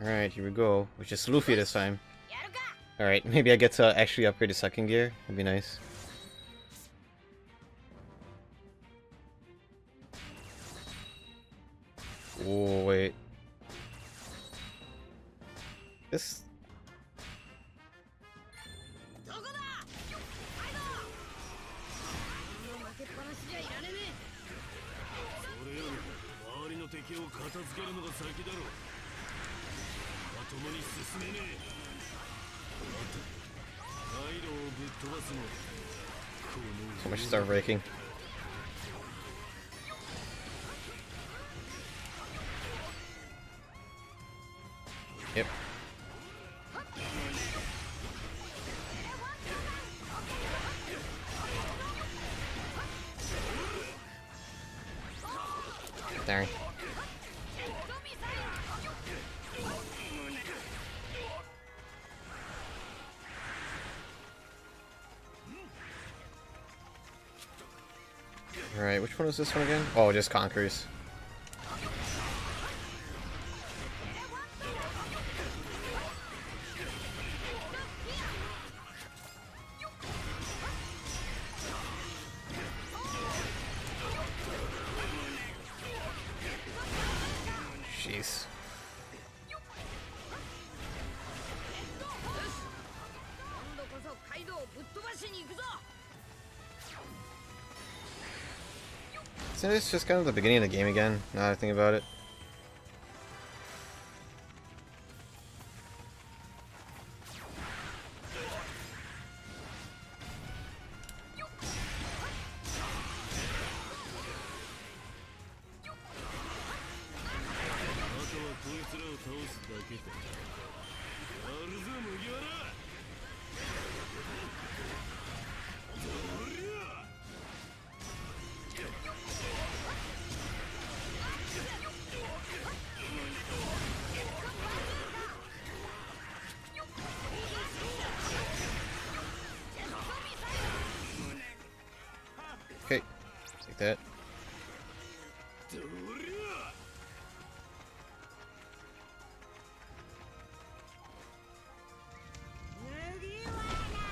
Alright, here we go. Which is Luffy this time. Alright, maybe I get to actually upgrade the second gear. That'd be nice. Oh, wait. This... So much star breaking. Yep. Darn. Alright, which one is this one again? Oh, just Conquers. Jeez. Isn't this just kind of the beginning of the game again, now I think about it?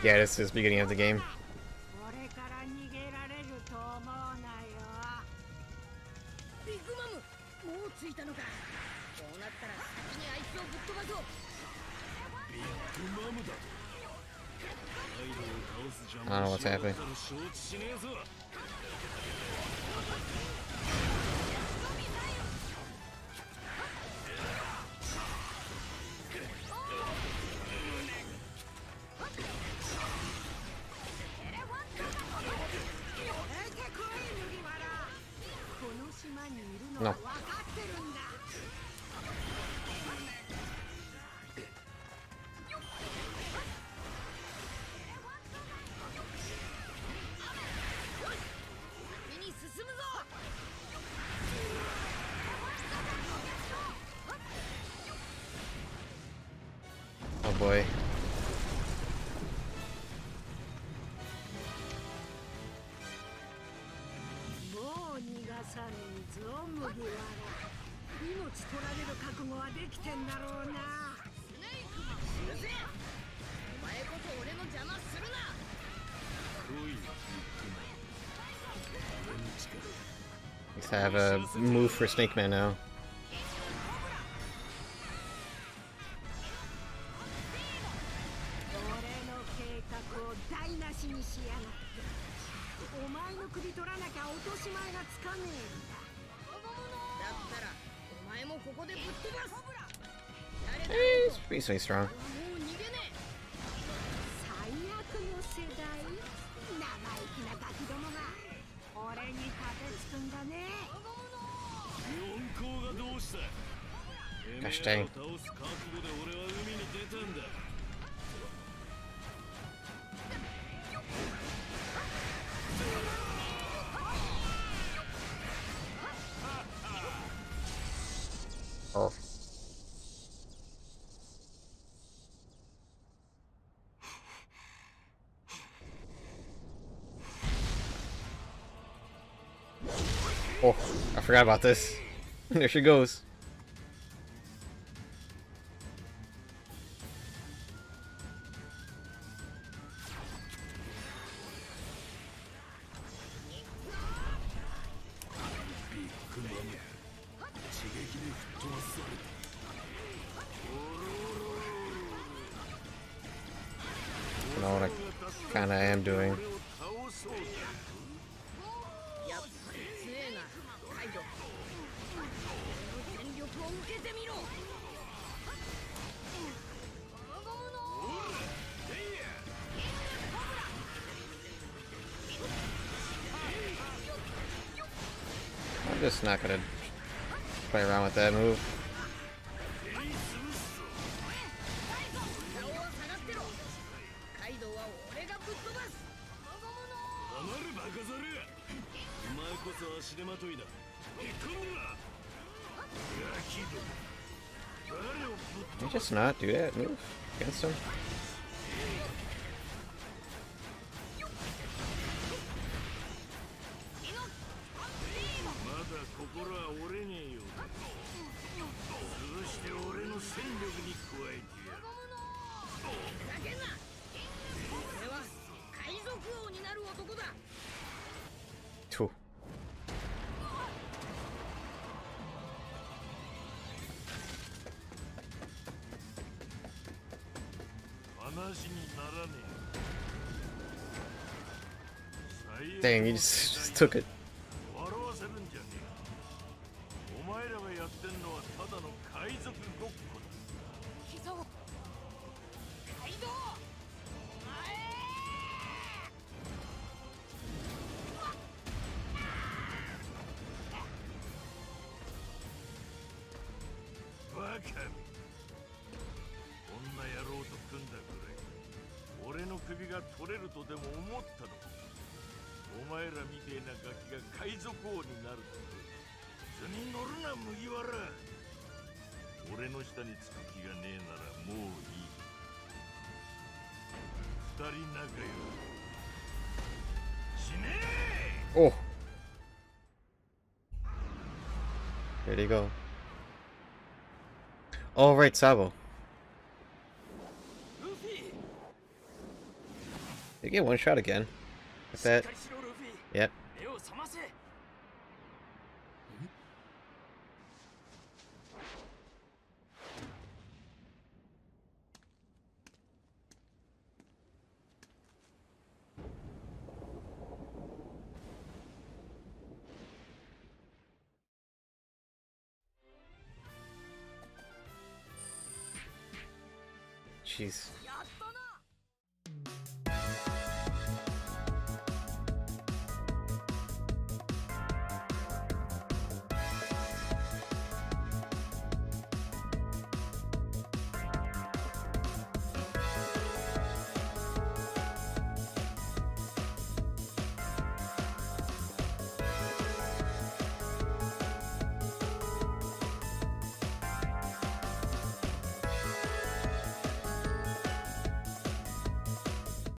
Yeah, this is beginning of the game. I don't know what's happening. 力 At least I have a move for Snake Man now. 落とし前がつかねえんだだったらお前もここでぶっ飛ばす。誰だ Eh, He's reasonably strong. もう逃げね最悪の世代。生意気なガキどもが俺に立てつくんだね。四皇がどうし Gosh dang. Arf. Oh, I forgot about this. there she goes. kind of am doing. I'm just not going to play around with that move. 俺がぶっ飛ばすゴムの黙るバカザルお前こそ足手まといだへこむなガキども誰をぶっ Can you just not do that move against him? Dang, he just, just took it. こんな野郎と組んだくらい俺の首が取れるとでも思ったのかお前らみてえなガキが海賊王になるって図に乗るな麦わら俺の下につく気がねえならもういい二人仲よ死ねえお Here we go. All right, Sabo. They get one shot again. With that Yep. Jeez.